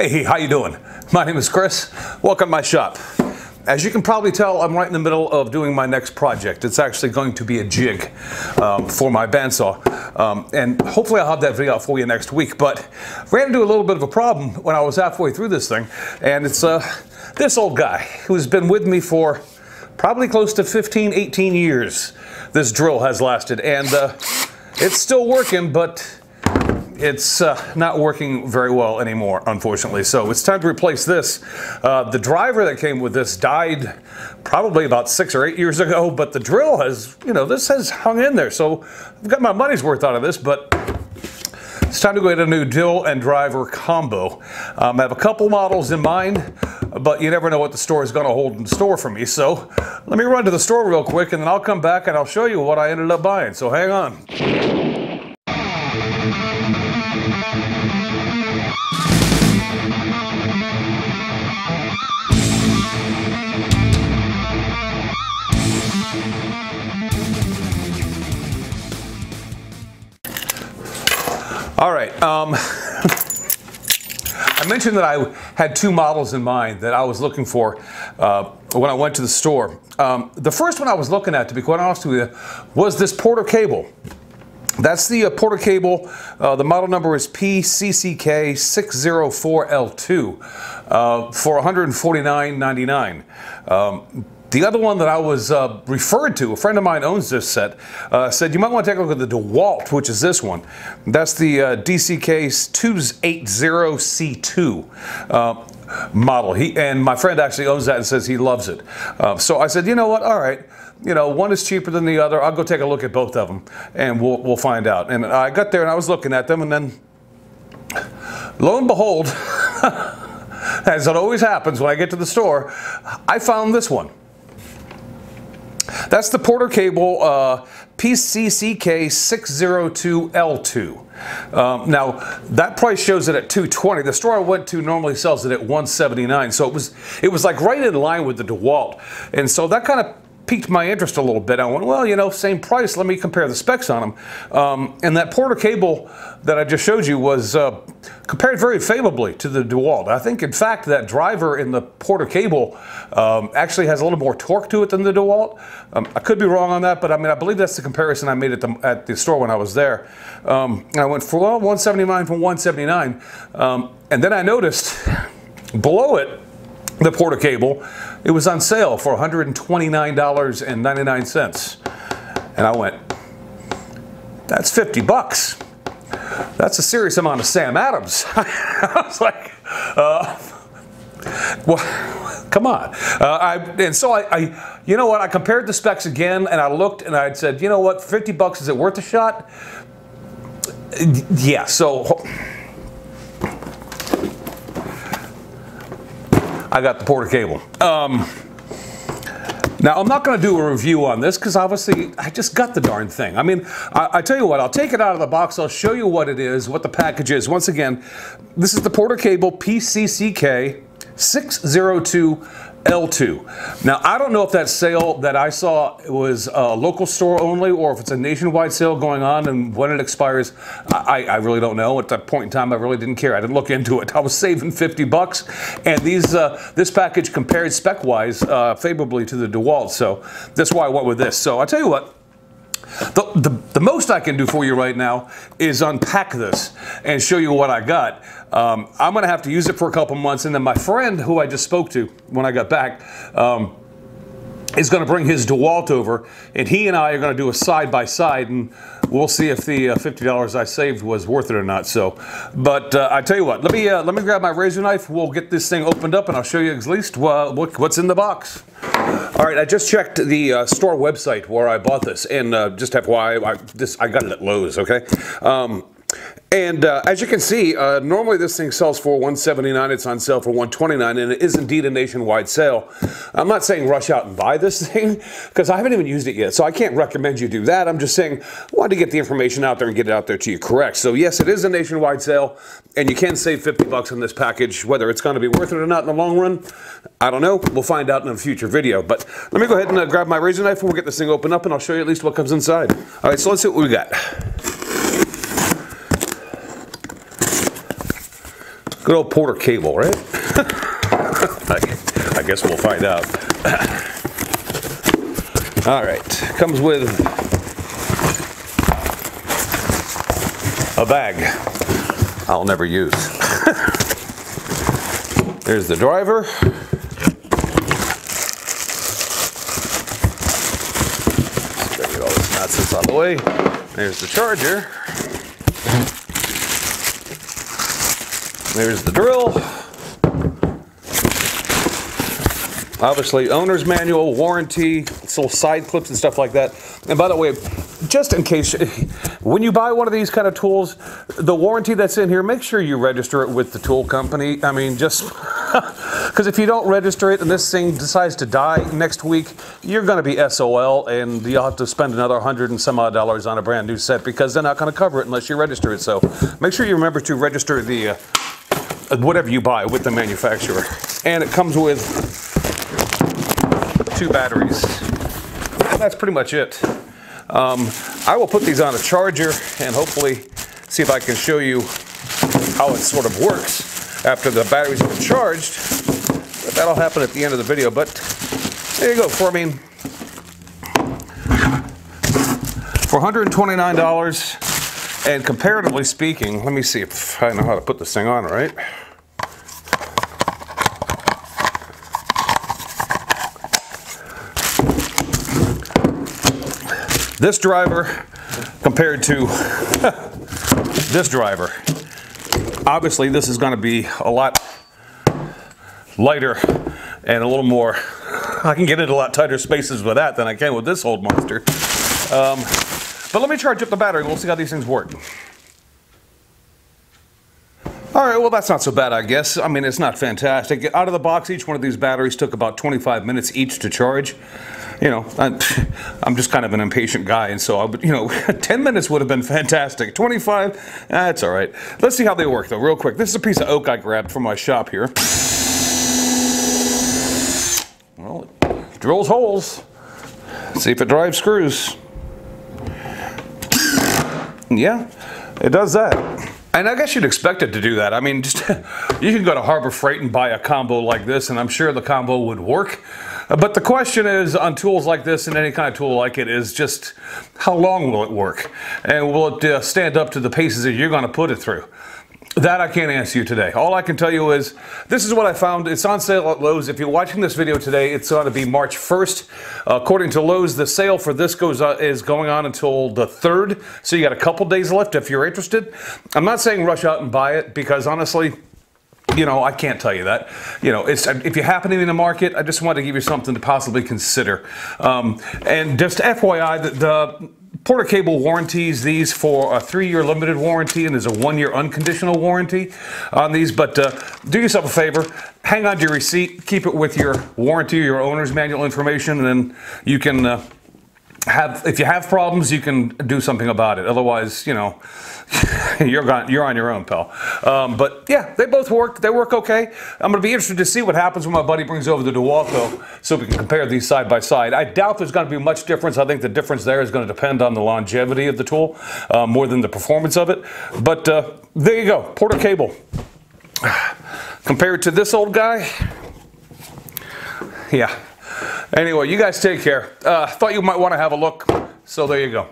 Hey, how you doing? My name is Chris. Welcome to my shop. As you can probably tell, I'm right in the middle of doing my next project. It's actually going to be a jig um, for my bandsaw. Um, and hopefully I'll have that video out for you next week. But ran into a little bit of a problem when I was halfway through this thing. And it's uh, this old guy who's been with me for probably close to 15, 18 years. This drill has lasted. And uh, it's still working, but it's uh, not working very well anymore, unfortunately. So it's time to replace this. Uh, the driver that came with this died probably about six or eight years ago, but the drill has, you know, this has hung in there. So I've got my money's worth out of this, but it's time to go get a new drill and driver combo. Um, I have a couple models in mind, but you never know what the store is going to hold in store for me. So let me run to the store real quick and then I'll come back and I'll show you what I ended up buying. So hang on. All right. Um, I mentioned that I had two models in mind that I was looking for uh, when I went to the store. Um, the first one I was looking at, to be quite honest with you, was this Porter cable. That's the uh, Porter cable. Uh, the model number is PCCK604L2 uh, for $149.99. Um, the other one that I was uh, referred to, a friend of mine owns this set, uh, said you might want to take a look at the DeWalt, which is this one. That's the uh, DCK 280C2 uh, model. He And my friend actually owns that and says he loves it. Uh, so I said, you know what, all right. You know, one is cheaper than the other. I'll go take a look at both of them and we'll, we'll find out. And I got there and I was looking at them and then lo and behold, as it always happens when I get to the store, I found this one. That's the Porter Cable uh, PCCK602L2. Um, now that price shows it at 220. The store I went to normally sells it at 179, so it was it was like right in line with the DeWalt, and so that kind of piqued my interest a little bit. I went, well, you know, same price. Let me compare the specs on them. Um, and that Porter cable that I just showed you was uh, compared very favorably to the DeWalt. I think, in fact, that driver in the Porter cable um, actually has a little more torque to it than the DeWalt. Um, I could be wrong on that, but I mean, I believe that's the comparison I made at the, at the store when I was there. Um, I went for well, 179 from 179, um, and then I noticed below it the Porter cable. It was on sale for $129.99. And I went, that's 50 bucks. That's a serious amount of Sam Adams. I was like, uh, well, come on. Uh, I, and so I, I, you know what, I compared the specs again and I looked and I said, you know what, 50 bucks, is it worth a shot? Yeah, so I got the Porter cable. Um, now, I'm not going to do a review on this because obviously I just got the darn thing. I mean, I, I, tell you what, I'll take it out of the box. I'll show you what it is, what the package is. Once again, this is the Porter Cable PCCK 602 L2. Now, I don't know if that sale that I saw was a local store only or if it's a nationwide sale going on and when it expires, I, I really don't know. At that point in time, I really didn't care. I didn't look into it. I was saving 50 bucks, and these uh, this package compared spec-wise uh, favorably to the DeWalt, so that's why I went with this. So I tell you what, the, the, the, most I can do for you right now is unpack this and show you what I got. Um, I'm going to have to use it for a couple months, and then my friend who I just spoke to when I got back um, is going to bring his DeWalt over, and he and I are going to do a side by side, and we'll see if the uh, $50 I saved was worth it or not. So, but uh, I tell you what, let me uh, let me grab my razor knife. We'll get this thing opened up, and I'll show you at least uh, what, what's in the box. All right, I just checked the uh, store website where I bought this, and uh, just FYI, I, this I got it at Lowe's. Okay. Um, and uh, as you can see, uh, normally this thing sells for 179 It's on sale for 129 and it is indeed a nationwide sale. I'm not saying rush out and buy this thing because I haven't even used it yet, so I can't recommend you do that. I'm just saying I wanted to get the information out there and get it out there to you correct. So yes, it is a nationwide sale, and you can save 50 bucks on this package. Whether it's going to be worth it or not in the long run, I don't know. We'll find out in a future video. But let me go ahead and uh, grab my razor knife and we'll get this thing open up, and I'll show you at least what comes inside. All right, so let's see what we got. Good old Porter cable, right? I guess we'll find out. All right, comes with a bag I'll never use. There's the driver. Get all this nonsense out of the way. There's the charger. There's the drill. Obviously, owner's manual, warranty, little side clips and stuff like that. And by the way, just in case, when you buy one of these kind of tools, the warranty that's in here, make sure you register it with the tool company. I mean, just because if you don't register it and this thing decides to die next week, you're going to be SOL and you'll have to spend another hundred and some odd dollars on a brand new set because they're not going to cover it unless you register it. So make sure you remember to register the uh, whatever you buy with the manufacturer. And it comes with two batteries. And that's pretty much it. Um, I will put these on a charger and hopefully see if I can show you how it sort of works after the batteries been charged. But that'll happen at the end of the video. But there you go. For I mean, for $129 and comparatively speaking, let me see if I know how to put this thing on right. This driver compared to this driver, obviously this is going to be a lot lighter and a little more, I can get into a lot tighter spaces with that than I can with this old monster. Um, but let me charge up the battery. And we'll see how these things work. All right, well, that's not so bad, I guess. I mean, it's not fantastic. Out of the box, each one of these batteries took about 25 minutes each to charge you know, I'm just kind of an impatient guy, and so I would, you know, 10 minutes would have been fantastic. 25, that's all right. Let's see how they work though, real quick. This is a piece of oak I grabbed from my shop here. Well, it drills holes. See if it drives screws. Yeah, it does that. And I guess you'd expect it to do that. I mean, just you can go to Harbor Freight and buy a combo like this, and I'm sure the combo would work. But the question is on tools like this and any kind of tool like it is just how long will it work? And will it uh, stand up to the paces that you're going to put it through? That I can't answer you today. All I can tell you is this is what I found. It's on sale at Lowe's. If you're watching this video today, it's going to be March 1st. Uh, according to Lowe's, the sale for this goes uh, is going on until the 3rd. So you got a couple days left if you're interested. I'm not saying rush out and buy it because honestly, you know, I can't tell you that. You know, it's if you happen to be in the market, I just want to give you something to possibly consider. Um, and just FYI, the, the Porter Cable warranties these for a three-year limited warranty, and there's a one-year unconditional warranty on these. But uh, do yourself a favor, hang on to your receipt, keep it with your warranty, your owner's manual information, and then you can. Uh, have if you have problems, you can do something about it. Otherwise, you know, you're gone, you're on your own, pal. Um, but yeah, they both work. They work okay. I'm to be interested to see what happens when my buddy brings over the DeWalt, so we can compare these side by side. I doubt there's going to be much difference. I think the difference there is going to depend on the longevity of the tool uh, more than the performance of it. But uh, there you go, Porter Cable. Compared to this old guy, yeah. Anyway, you guys take care. Uh, thought you might want to have a look, so there you go.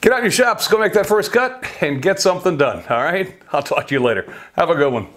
Get out your shops, go make that first cut, and get something done, all right? I'll talk to you later. Have a good one.